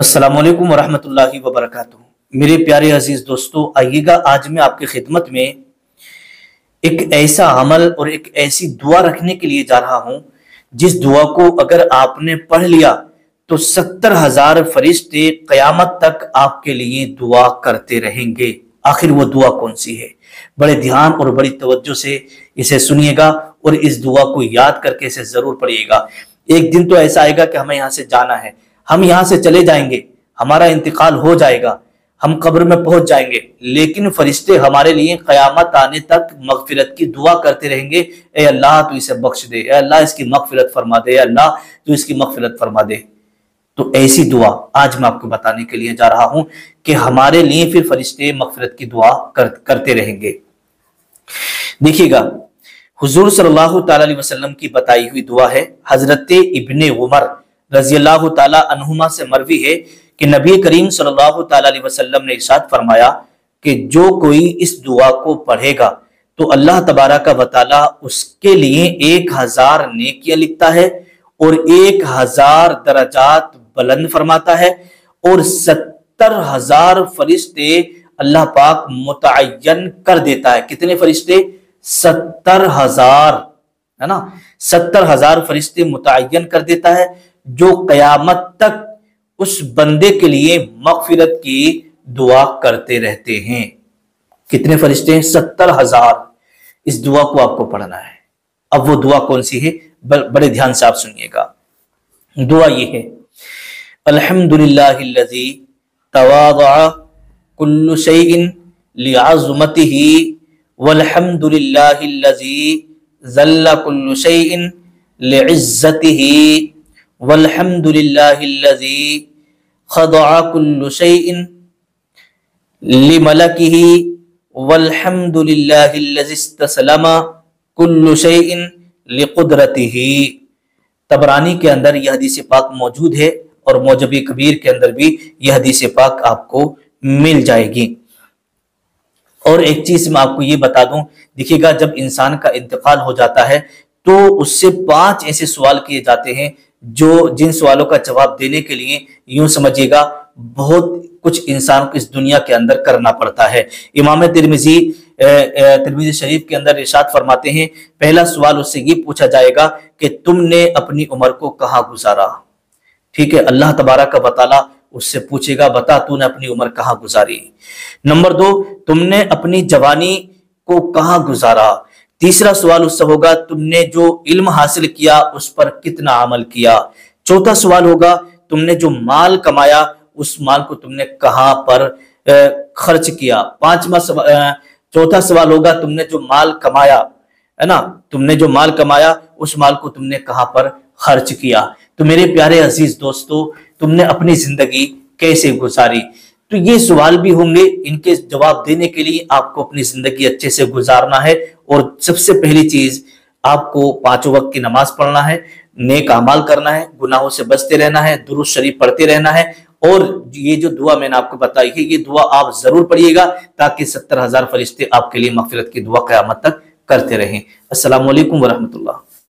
अस्सलाम वालेकुम वरहमतुल्लाहि वबरकातुहू। मेरे प्यारे अज़ीज़ दोस्तों, आइएगा आज मैं आपकी खिदमत में एक ऐसा अमल और एक ऐसी दुआ रखने के लिए जा रहा हूँ, जिस दुआ को अगर आपने पढ़ लिया तो सत्तर हज़ार फरिश्ते कयामत तक आपके लिए दुआ करते रहेंगे। आखिर वो दुआ कौन सी है? बड़े ध्यान और बड़ी तवज्जो से इसे सुनिएगा और इस दुआ को याद करके इसे ज़रूर पढ़िएगा। एक दिन तो ऐसा आएगा कि हमें यहाँ से जाना है। हम यहाँ से चले जाएँगे हमारा इंतकाल हो जाएगा हम कब्र में पहुँच जाएँगे। लेकिन फरिश्ते हमारे लिए कयामत आने तक मगफिरत की दुआ करते रहेंगे। ए अल्लाह तू इसे बख्श दे। ए अल्लाह इसकी मगफिरत फरमा दे। अल्लाह तू इसकी मगफिरत फरमा दे। तो ऐसी दुआ आज मैं आपको बताने के लिए जा रहा हूँ कि हमारे लिए फिर फरिश्ते मगफिरत की दुआ कर, करते रहेंगे। देखिएगा हुजूर सल्लल्लाहु अलैहि वसल्लम की बताई हुई दुआ है हज़रत इब्ने उमर रज़ी अल्लाह तहुमा से मरवी है कि नबी करीम वसल्लम ने इरशाद फरमाया कि जो कोई इस दुआ को पढ़ेगा तो अल्लाह तबारा का वाली उसके लिए एक हज़ार नेकियाँ लिखता है और एक हज़ार दराजात बुलंद फरमाता है और सत्तर हज़ार फरिश्ते अल्लाह पाक मुतन कर देता है। कितने फरिश्ते? सत्तर हज़ार, है ना? सत्तर हज़ार फरिश्ते मुतन कर देता है। जो कयामत तक उस बंदे के लिए मगफिरत की दुआ करते रहते हैं। कितने फरिश्ते हैं? सत्तर हज़ार। इस दुआ को आपको पढ़ना है। अब वो दुआ कौन सी है? बड़े ध्यान से आप सुनिएगा। दुआ ये है, अल्हम्दुलिल्लाहिल्लज़ी तवादा कुल्लु शैइन लिआज़मतिही वल्हम्दुलिल्लाहिल्लज़ी ज़ल्ला कुल्लु शैइन लिइज़्ज़तिही वल्हम्दुलिल्लाहिल्लज़ी खदअ कुल्लु शैइन लिमलकिही वल्हम्दुलिल्लाहिल्लज़ी इस्तसलमा कुल्लु शैइन लिकुदरतिही। तबरानी के अंदर यह हदीस पाक मौजूद है और मौजबी कबीर के अंदर भी यह हदीस पाक आपको मिल जाएगी। और एक चीज़ मैं आपको ये बता दूँ, देखिएगा, जब इंसान का इंतकाल हो जाता है तो उससे पाँच ऐसे सवाल किए जाते हैं जो जिन सवालों का जवाब देने के लिए यूँ समझिएगा, बहुत कुछ इंसान को इस दुनिया के अंदर करना पड़ता है। इमाम तिरमिजी तिरमिजी शरीफ के अंदर इशाद फरमाते हैं, पहला सवाल उससे ये पूछा जाएगा कि तुमने अपनी उम्र को कहाँ गुजारा? ठीक है, अल्लाह तबारा का बताला उससे पूछेगा, बता तूने अपनी उम्र कहाँ गुजारी? नंबर दो, तुमने अपनी जवानी को कहाँ गुजारा? तीसरा सवाल उससे होगा, तुमने जो इल्म हासिल किया, उस पर कितना अमल किया? चौथा सवाल होगा, तुमने जो माल कमाया, उस माल को तुमने कहाँ पर खर्च किया? पांचवा चौथा सवाल होगा, तुमने जो माल कमाया, है ना? तुमने जो माल कमाया, उस माल को तुमने कहाँ पर खर्च किया? तो मेरे प्यारे अज़ीज़ दोस्तों, तुमने अपनी ज़िंदगी कैसे गुजारी? तो ये सवाल भी होंगे इनके जवाब देने के लिए आपको अपनी ज़िंदगी अच्छे से गुजारना है और सबसे पहली चीज़, आपको पाँचों वक्त की नमाज़ पढ़ना है, नेक अमाल करना है, गुनाहों से बचते रहना है, दुरुस्त शरीफ पढ़ते रहना है और ये जो दुआ मैंने आपको बताई है, ये दुआ आप ज़रूर पढ़िएगा ताकि सत्तर हज़ार फरिश्ते आपके लिए मफफरत की दुआ क्यामत तक करते रहें। असल वरहमतुल्लाह।